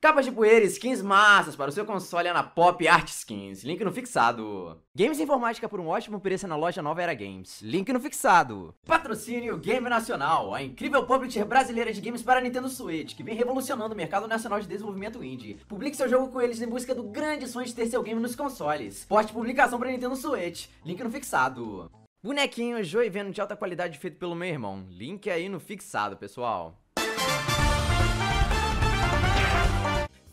Capas de poeira skins massas para o seu console é na Pop Art Skins. Link no fixado. Games informática por um ótimo preço na loja Nova Era Games. Link no fixado. Patrocínio Game Nacional, a incrível publisher brasileira de games para Nintendo Switch, que vem revolucionando o mercado nacional de desenvolvimento indie. Publique seu jogo com eles em busca do grande sonho de ter seu game nos consoles. Poste publicação para Nintendo Switch. Link no fixado. Bonequinho Joiveno de alta qualidade feito pelo meu irmão. Link aí no fixado, pessoal.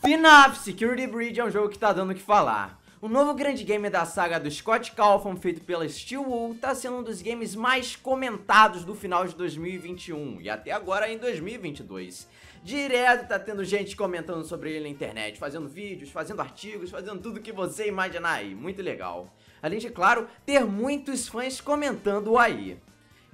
FNAF Security Breach é um jogo que tá dando o que falar. O novo grande game da saga do Scott Cawthon, feito pela Steelwool, tá sendo um dos games mais comentados do final de 2021 e até agora em 2022. Direto tá tendo gente comentando sobre ele na internet, fazendo vídeos, fazendo artigos, fazendo tudo que você imaginar aí, muito legal. Além de, claro, ter muitos fãs comentando aí.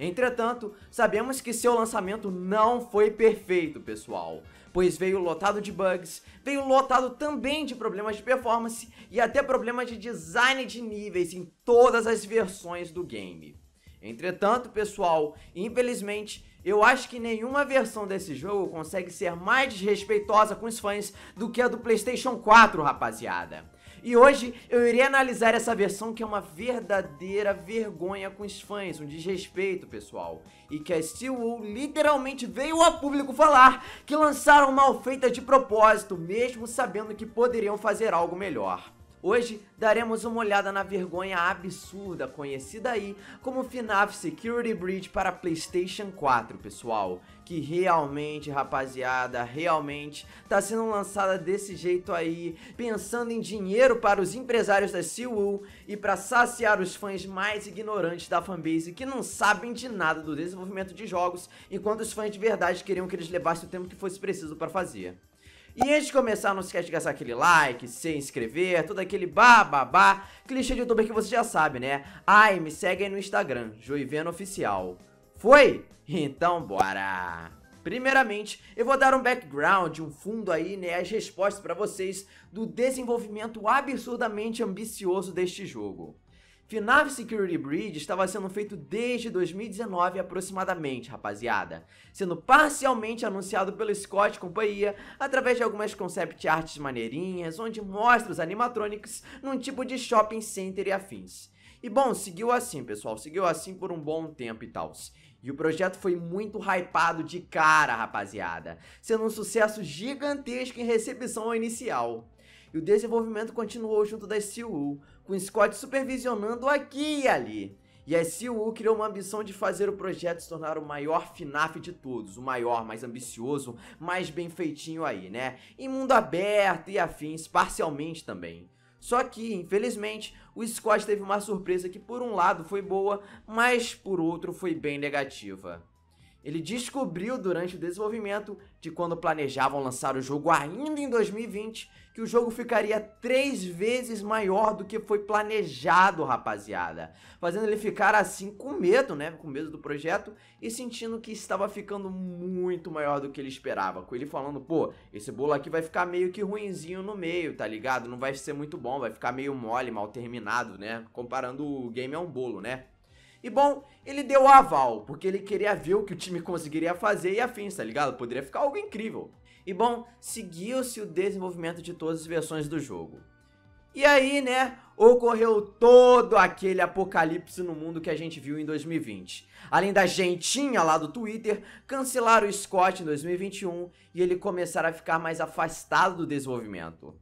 Entretanto, sabemos que seu lançamento não foi perfeito, pessoal, pois veio lotado de bugs, veio lotado também de problemas de performance e até problemas de design de níveis em todas as versões do game. Entretanto, pessoal, infelizmente, eu acho que nenhuma versão desse jogo consegue ser mais desrespeitosa com os fãs do que a do PlayStation 4, rapaziada. E hoje eu irei analisar essa versão que é uma verdadeira vergonha com os fãs, um desrespeito, pessoal. E que a Steelwool literalmente veio a público falar que lançaram mal feita de propósito, mesmo sabendo que poderiam fazer algo melhor. Hoje daremos uma olhada na vergonha absurda conhecida aí como FNAF Security Breach para PlayStation 4, pessoal. Que realmente, rapaziada, realmente tá sendo lançada desse jeito aí, pensando em dinheiro para os empresários da Seawool e para saciar os fãs mais ignorantes da fanbase que não sabem de nada do desenvolvimento de jogos, enquanto os fãs de verdade queriam que eles levassem o tempo que fosse preciso para fazer. E antes de começar, não esquece de gastar aquele like, se inscrever, todo aquele bababá, clichê de youtuber que você já sabe, né? E me segue aí no Instagram, Joiveno Oficial. Foi? Então bora! Primeiramente, eu vou dar um background, um fundo aí, né, as respostas para vocês do desenvolvimento absurdamente ambicioso deste jogo. FNAF Security Breach estava sendo feito desde 2019 aproximadamente, rapaziada, sendo parcialmente anunciado pelo Scott companhia através de algumas concept arts maneirinhas, onde mostra os animatronics num tipo de shopping center e afins. E bom, seguiu assim, pessoal, seguiu assim por um bom tempo e tal. E o projeto foi muito hypado de cara, rapaziada, sendo um sucesso gigantesco em recepção inicial. E o desenvolvimento continuou junto da Steel com Scott supervisionando aqui e ali. E a Siwu criou uma ambição de fazer o projeto se tornar o maior FNAF de todos, o maior, mais ambicioso, mais bem feitinho aí, né? Em mundo aberto e afins, parcialmente também. Só que, infelizmente, o Scott teve uma surpresa que por um lado foi boa, mas por outro foi bem negativa. Ele descobriu durante o desenvolvimento de quando planejavam lançar o jogo ainda em 2020 que o jogo ficaria três vezes maior do que foi planejado, rapaziada. Fazendo ele ficar assim com medo, né? Com medo do projeto e sentindo que estava ficando muito maior do que ele esperava. Com ele falando, pô, esse bolo aqui vai ficar meio que ruinzinho no meio, tá ligado? Não vai ser muito bom, vai ficar meio mole, mal terminado, né? Comparando o game a um bolo, né? E bom, ele deu o aval, porque ele queria ver o que o time conseguiria fazer e afins, tá ligado? Poderia ficar algo incrível. E bom, seguiu-se o desenvolvimento de todas as versões do jogo. E aí, né, ocorreu todo aquele apocalipse no mundo que a gente viu em 2020. Além da gentinha lá do Twitter, cancelaram o Scott em 2021 e ele começar a ficar mais afastado do desenvolvimento.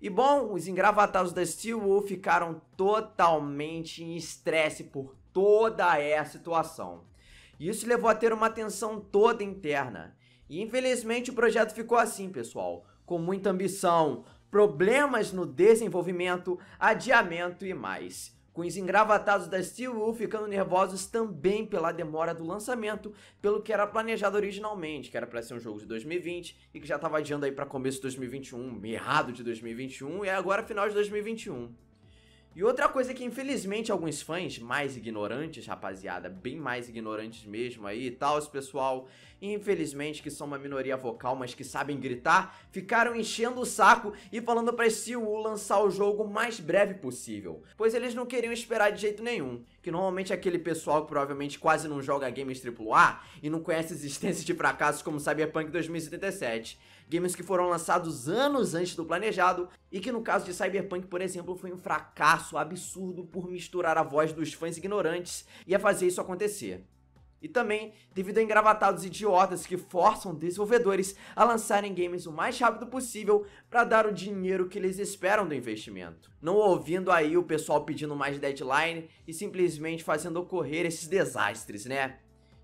E bom, os engravatados da Steelwool ficaram totalmente em estresse por toda essa situação. Isso levou a ter uma tensão toda interna. E infelizmente o projeto ficou assim, pessoal, com muita ambição, problemas no desenvolvimento, adiamento e mais. Com os engravatados da Steelwool ficando nervosos também pela demora do lançamento, pelo que era planejado originalmente, que era para ser um jogo de 2020 e que já estava adiando aí para começo de 2021, meado de 2021 e agora final de 2021. E outra coisa que infelizmente alguns fãs mais ignorantes, rapaziada, bem mais ignorantes mesmo aí e tal, esse pessoal, infelizmente que são uma minoria vocal, mas que sabem gritar, ficaram enchendo o saco e falando pra Steel lançar o jogo o mais breve possível, pois eles não queriam esperar de jeito nenhum. Que normalmente é aquele pessoal que provavelmente quase não joga games AAA e não conhece a existência de fracassos como Cyberpunk 2077. Games que foram lançados anos antes do planejado e que no caso de Cyberpunk, por exemplo, foi um fracasso absurdo por misturar a voz dos fãs ignorantes e a fazer isso acontecer. E também devido a engravatados idiotas que forçam desenvolvedores a lançarem games o mais rápido possível para dar o dinheiro que eles esperam do investimento. Não ouvindo aí o pessoal pedindo mais deadline e simplesmente fazendo ocorrer esses desastres, né?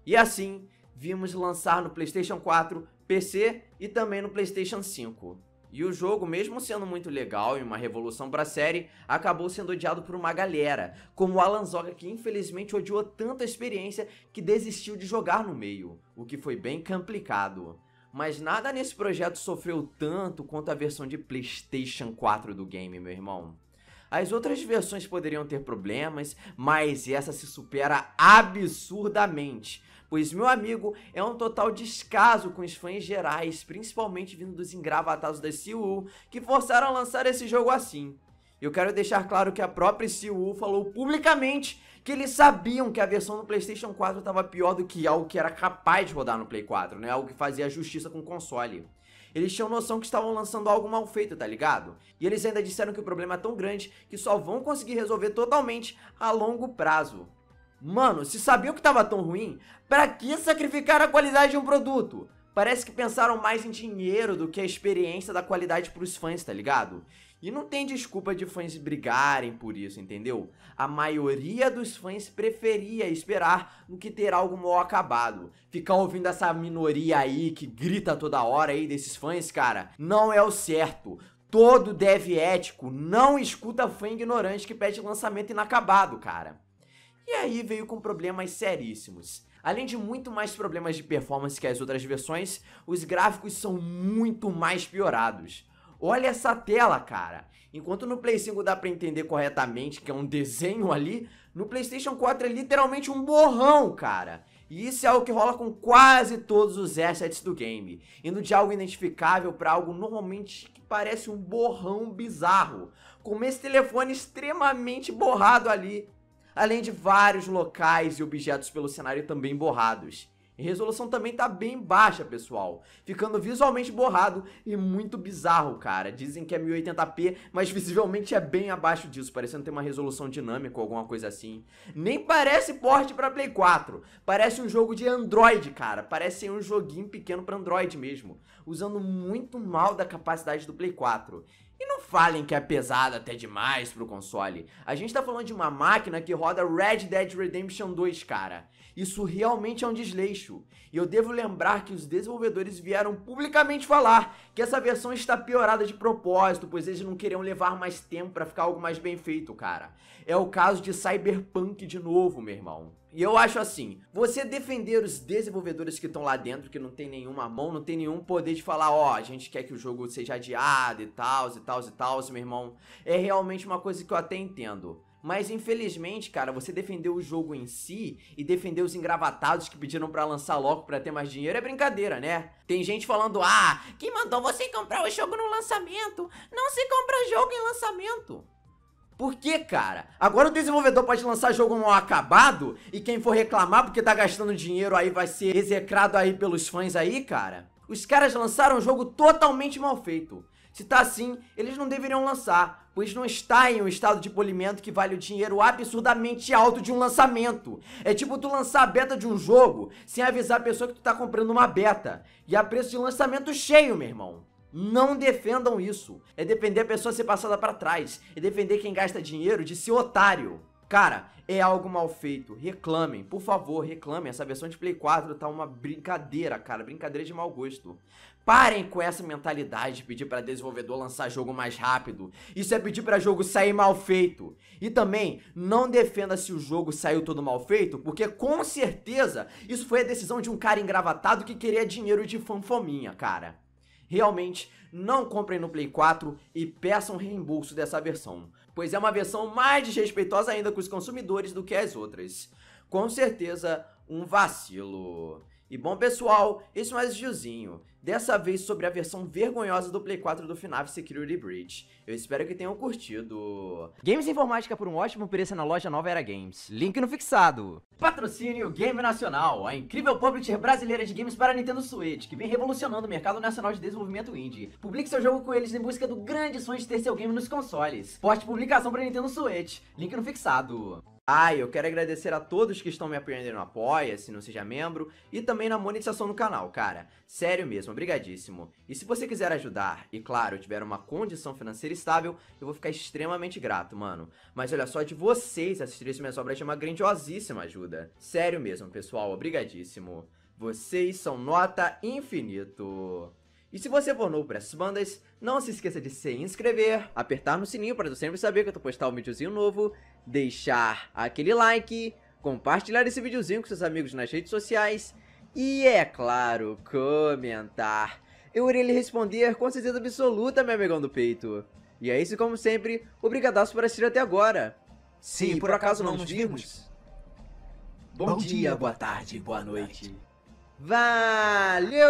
E assim, vimos lançar no PlayStation 4, PC e também no PlayStation 5. E o jogo, mesmo sendo muito legal e uma revolução para a série, acabou sendo odiado por uma galera, como o Alan Zoga que infelizmente odiou tanto a experiência que desistiu de jogar no meio, o que foi bem complicado. Mas nada nesse projeto sofreu tanto quanto a versão de PlayStation 4 do game, meu irmão. As outras versões poderiam ter problemas, mas essa se supera absurdamente pois meu amigo é um total descaso com os fãs gerais, principalmente vindo dos engravatados da CU, que forçaram a lançar esse jogo assim. Eu quero deixar claro que a própria CU falou publicamente que eles sabiam que a versão do PlayStation 4 estava pior do que algo que era capaz de rodar no Play 4, né? Algo que fazia justiça com o console. Eles tinham noção que estavam lançando algo mal feito, tá ligado? E eles ainda disseram que o problema é tão grande que só vão conseguir resolver totalmente a longo prazo. Mano, se sabiam que tava tão ruim, pra que sacrificar a qualidade de um produto? Parece que pensaram mais em dinheiro do que a experiência da qualidade pros fãs, tá ligado? E não tem desculpa de fãs brigarem por isso, entendeu? A maioria dos fãs preferia esperar do que ter algo mal acabado. Ficar ouvindo essa minoria aí que grita toda hora aí desses fãs, cara, não é o certo. Todo dev ético não escuta fã ignorante que pede lançamento inacabado, cara. E aí veio com problemas seríssimos. Além de muito mais problemas de performance que as outras versões, os gráficos são muito mais piorados. Olha essa tela, cara. Enquanto no Play 5 dá pra entender corretamente que é um desenho ali, no PlayStation 4 é literalmente um borrão, cara. E isso é algo que rola com quase todos os assets do game, indo de algo identificável para algo normalmente que parece um borrão bizarro, como esse telefone extremamente borrado ali além de vários locais e objetos pelo cenário também borrados. A resolução também tá bem baixa, pessoal, ficando visualmente borrado e muito bizarro, cara. Dizem que é 1080p, mas visivelmente é bem abaixo disso, parecendo ter uma resolução dinâmica ou alguma coisa assim. Nem parece porte para Play 4, parece um jogo de Android, cara. Parece um joguinho pequeno para Android mesmo, usando muito mal da capacidade do Play 4. E não falem que é pesado até demais pro console. A gente tá falando de uma máquina que roda Red Dead Redemption 2, cara. Isso realmente é um desleixo. E eu devo lembrar que os desenvolvedores vieram publicamente falar que essa versão está piorada de propósito, pois eles não queriam levar mais tempo para ficar algo mais bem feito, cara. É o caso de Cyberpunk de novo, meu irmão. E eu acho assim, você defender os desenvolvedores que estão lá dentro, que não tem nenhuma mão, não tem nenhum poder de falar, ó, oh, a gente quer que o jogo seja adiado e tal, e tal, e tal, meu irmão, é realmente uma coisa que eu até entendo. Mas infelizmente, cara, você defender o jogo em si e defender os engravatados que pediram para lançar logo para ter mais dinheiro é brincadeira, né? Tem gente falando: "Ah, quem mandou você comprar o jogo no lançamento? Não se compra jogo em lançamento". Por que, cara? Agora o desenvolvedor pode lançar jogo mal acabado e quem for reclamar porque tá gastando dinheiro aí vai ser execrado aí pelos fãs aí, cara? Os caras lançaram um jogo totalmente mal feito. Se tá assim, eles não deveriam lançar, pois não está em um estado de polimento que vale o dinheiro absurdamente alto de um lançamento. É tipo tu lançar a beta de um jogo sem avisar a pessoa que tu tá comprando uma beta. E a preço de lançamento cheio, meu irmão. Não defendam isso. É defender a pessoa ser passada para trás. É defender quem gasta dinheiro de ser otário. Cara, é algo mal feito. Reclamem, por favor, reclamem. Essa versão de Play 4 tá uma brincadeira, cara. Brincadeira de mau gosto. Parem com essa mentalidade de pedir para desenvolvedor lançar jogo mais rápido. Isso é pedir para jogo sair mal feito. E também, não defenda se o jogo saiu todo mal feito, porque com certeza isso foi a decisão de um cara engravatado que queria dinheiro de fanfominha, cara. Realmente, não comprem no Play 4 e peçam reembolso dessa versão, pois é uma versão mais desrespeitosa ainda com os consumidores do que as outras. Com certeza, um vacilo. E bom pessoal, esse é mais um Gilzinho, dessa vez sobre a versão vergonhosa do Play 4 do FNAF Security Breach. Eu espero que tenham curtido. Games informática por um ótimo preço na loja Nova Era Games. Link no fixado. Patrocínio Game Nacional, a incrível publisher brasileira de games para Nintendo Switch, que vem revolucionando o mercado nacional de desenvolvimento indie. Publique seu jogo com eles em busca do grande sonho de ter seu game nos consoles. Poste publicação para Nintendo Switch, link no fixado. Ah, eu quero agradecer a todos que estão me apoiando no Apoia, se não seja membro, e também na monetização do canal, cara. Sério mesmo, obrigadíssimo. E se você quiser ajudar, e claro, tiver uma condição financeira estável, eu vou ficar extremamente grato, mano. Mas olha só, de vocês assistirem esse minhas obras é uma grandiosíssima ajuda. Sério mesmo, pessoal, obrigadíssimo. Vocês são nota infinito. E se você for novo para essas bandas, não se esqueça de se inscrever, apertar no sininho para sempre saber que eu tô postar um videozinho novo, deixar aquele like, compartilhar esse videozinho com seus amigos nas redes sociais e, é claro, comentar. Eu irei lhe responder com certeza absoluta, meu amigão do peito. E é isso, como sempre, obrigadaço por assistir até agora. Se por, por acaso não nos vimos, bom dia, boa tarde, boa noite. Valeu!